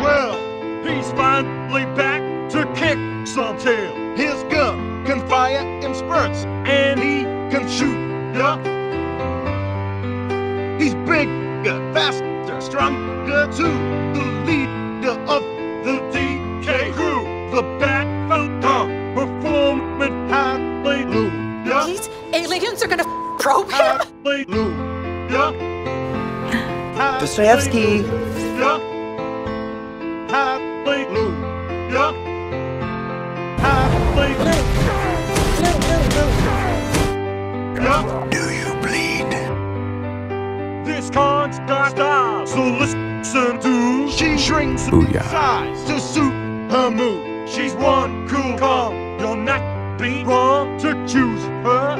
She's finally back to kick some tail. His gun can fire in spurts, And he can shoot. yeah, He's bigger, faster, stronger too. The leader of the DK crew, the Bat Falcon, performing hallelujah, These aliens are gonna probe him? hallelujah, Dostoevsky. Do you bleed? This got style, so listen to. She shrinks in Booyah. size to suit her mood. She's one cool call. You'll not be wrong to choose her.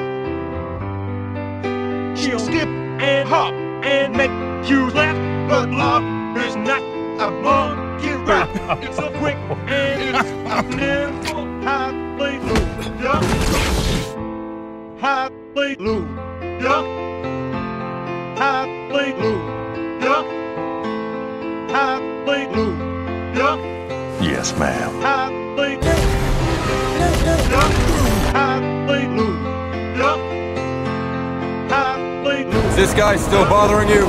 She'll She'll skip and hop, and make you laugh. But love is not a monkey rap. It's a quick and it's nimble. Hallelujah. Hallelujah. Hallelujah. Hallelujah. Yes, ma'am. Hallelujah. Hallelujah. Hallelujah. Is this guy still bothering you?